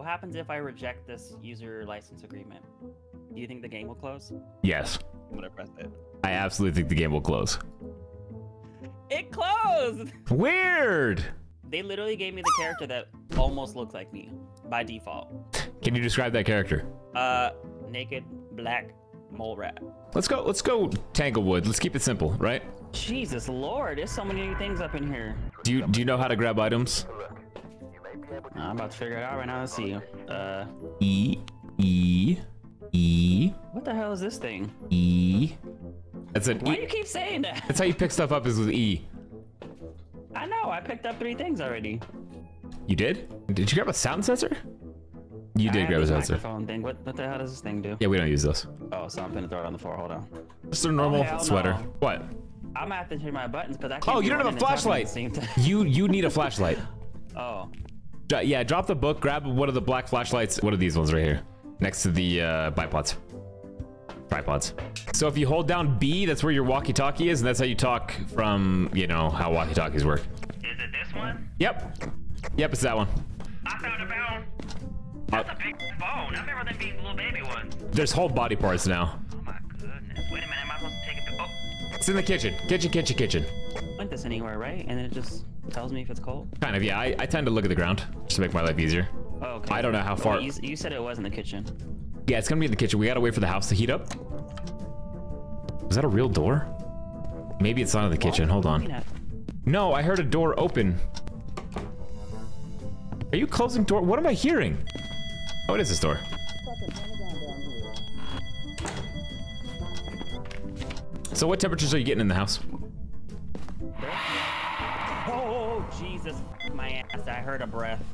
What happens if I reject this user license agreement? Do you think the game will close? Yes. I'm gonna press it. I absolutely think the game will close. It closed! Weird. They literally gave me the character that almost looks like me by default. Can you describe that character? Uh, naked, black, mole rat. Let's go. Let's go Tanglewood. Let's keep it simple, right? Jesus Lord, there's so many things up in here. Do you do you know how to grab items? I'm about to figure it out right now. Let's see. Uh, E E E what the hell is this thing? E. That's an Why do E. you keep saying that? That's how you pick stuff up is with E. I know, I picked up three things already. You did? Did you grab a sound sensor? You I did grab a sound sensor. microphone thing. What, what the hell does this thing do? Yeah, we don't use those. Oh, so I'm gonna throw it on the floor. Hold on. Just a normal Oh, sweater. no. What? I'm gonna have to hit my buttons because I can't. Oh, you don't have a running and talking flashlight. at the same time. You you need a flashlight. Oh, yeah, drop the book. Grab one of the black flashlights. What are these ones right here? Next to the uh, bipods. Tripods. So if you hold down B, that's where your walkie-talkie is, and that's how you talk from, you know, how walkie-talkies work. Is it this one? Yep. Yep, it's that one. I found a phone. Uh, That's a big phone. I remember them being little baby ones. there's whole body parts now. Oh my goodness. Wait a minute. Am I supposed to take it? To- oh, It's in the kitchen. Kitchen, kitchen, kitchen. Link this anywhere, right? And then it just tells me if it's cold. Kind of, yeah. I, I tend to look at the ground just to make my life easier. Oh, okay. I don't know how far- Wait, you, you said it was in the kitchen. Yeah, it's gonna be in the kitchen. We gotta wait for the house to heat up. Was that a real door? Maybe it's not in the kitchen. Hold on. No, I heard a door open. Are you closing door? What am I hearing? Oh, it is this door. So what temperatures are you getting in the house? I heard a breath.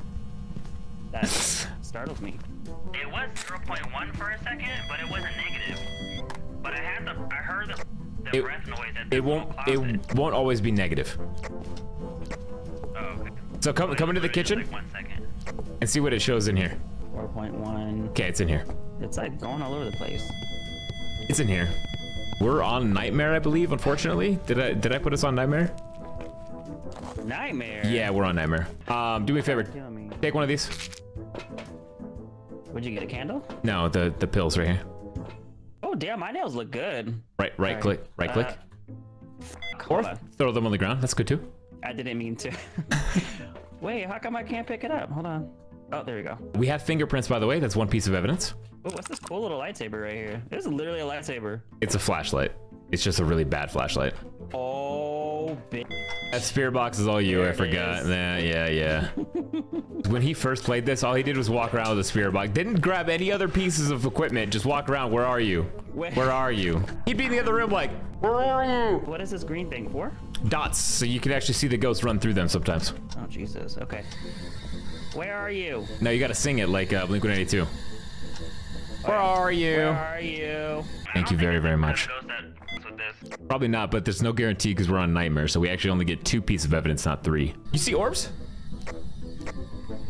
That startled me. it was 0.1 for a second, but it wasn't negative. But I had the, I heard the, the It- breath noise at the It won't. closet. It won't always be negative. Oh, okay. So come come into the But it's just kitchen Like one second. and see what it shows in here. 4.1. Okay, it's in here. It's like going all over the place. It's in here. We're on Nightmare, I believe. Unfortunately, did I did I put us on Nightmare? Nightmare. Yeah, we're on Nightmare. Um, do me a favor. Take one of these. Would you get a candle? No, the the pills right here. Oh, damn, my nails look good. Right, right Sorry. click, right click. Uh, Or on. throw them on the ground. That's good too. I didn't mean to. Wait, how come I can't pick it up? Hold on. Oh, there we go. We have fingerprints, by the way. That's one piece of evidence. Oh, what's this cool little lightsaber right here? This is literally a lightsaber. It's a flashlight. It's just a really bad flashlight. Oh, bitch. That spirit box is all you. There I forgot. is. Yeah, yeah, yeah. when he first played this, all he did was walk around with a spirit box. Didn't grab any other pieces of equipment. Just walk around. Where are you? Where- Where are you? He'd be in the other room like, where are you? What is this green thing for? Dots, so you can actually see the ghosts run through them sometimes. Oh, Jesus. Okay. Where are you? No, you gotta sing it like uh, Blink-182. Where are you? Where are you? Thank you very, very much. Ghost that fucks with this. Probably not, but there's no guarantee because we're on Nightmare, so we actually only get two pieces of evidence, not three. You see orbs?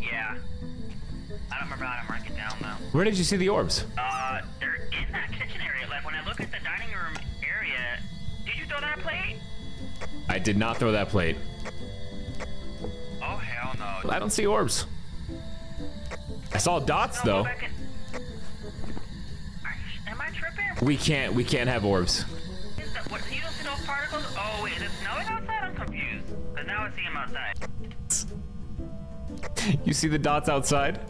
Yeah. I don't remember how to mark it down though. Where did you see the orbs? Uh, they're in that kitchen area. Like when I look at the dining room area, did you throw that plate? I did not throw that plate. Oh hell no. I don't see orbs. I saw dots No, go though. We can't. We can't have orbs. Is that, what, you don't see those particles? Oh wait, is snowing outside? I'm confused. Cause now I see them outside. You see the dots outside?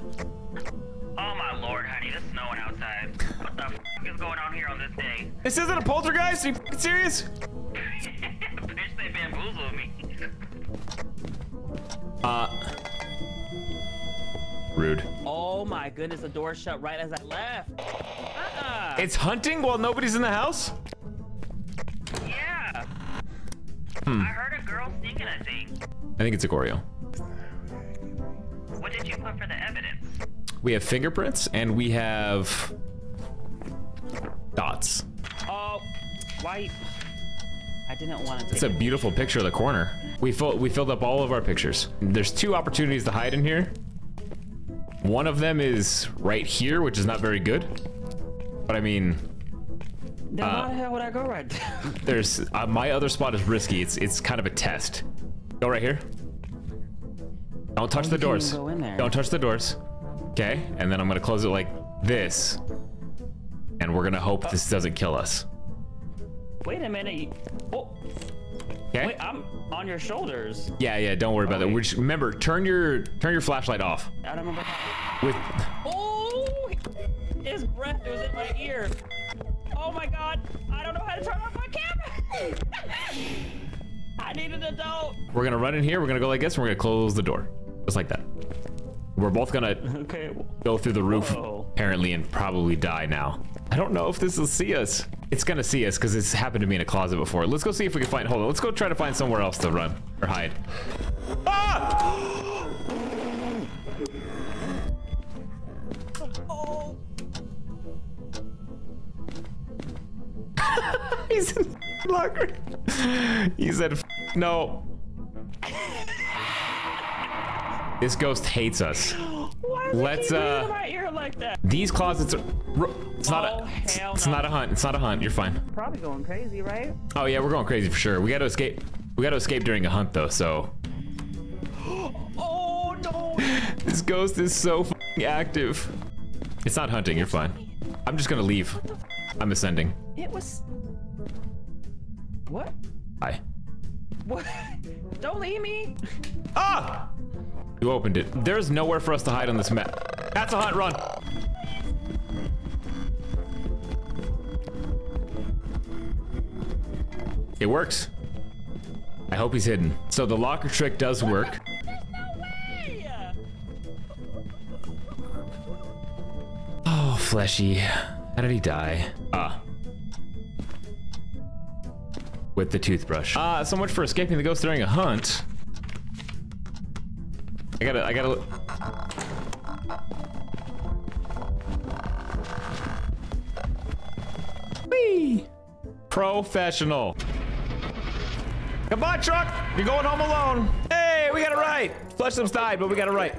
Oh my lord, honey, it's snowing outside. What the f is going on here on this day? This isn't a poltergeist. Are you f***ing serious? Bitch, they bamboozled me. Uh. Rude. Oh my goodness, the door shut right as I left. Uh-uh. It's hunting while nobody's in the house. Yeah. Hmm. I heard a girl singing, I think. I think it's a Goryo. What did you put for the evidence? We have fingerprints and we have dots. Oh, why? I didn't want to. It's a beautiful picture of the corner. We fill, we filled up all of our pictures. There's two opportunities to hide in here. One of them is right here, which is not very good. But I mean, Then uh, why the hell would I go right there? there's uh, my other spot is risky. It's it's kind of a test. Go right here. Don't touch the doors. go in there. Don't touch the doors. Okay, and then I'm gonna close it like this. And we're gonna hope this doesn't kill us. Wait a minute. Oh, Okay? wait, I'm on your shoulders. Yeah, yeah, don't worry about that. wait. We're just, remember, turn your turn your flashlight off. I don't remember. With Oh, his breath was in my ear. Oh my god, I don't know how to turn off my camera. I need an adult. we're gonna run in here, we're gonna go like this, and we're gonna close the door. Just like that. We're both gonna Okay. go through the roof Whoa. apparently and probably die now. I don't know if this will see us. It's gonna see us because it's happened to me in a closet before. Let's go see if we can find. Hold on. Let's go try to find somewhere else to run or hide. Ah! He's in the locker. He said, "F- "No." This ghost hates us. Why Let's, it uh, my ear like that? These closets are. ro- It's not Oh, a. hell It's no. not a hunt. It's not a hunt. You're fine. Probably going crazy, right? Oh yeah, we're going crazy for sure. We got to escape. We got to escape during a hunt though. So Oh no. this ghost is so fing active. It's not hunting. You're fine. I'm just gonna leave. I'm ascending. It was. What? Hi. What? Don't leave me. Ah! You opened it. There's nowhere for us to hide on this map. That's a hot Run. It works. I hope he's hidden. So the locker trick does work. No. Oh, fleshy. How did he die? Ah. With the toothbrush. Ah, so much for escaping the ghost during a hunt. I gotta, I gotta. Whee! Professional. Come on, truck! You're going home alone. Hey, we got it right. Flushham's died, but we got it right.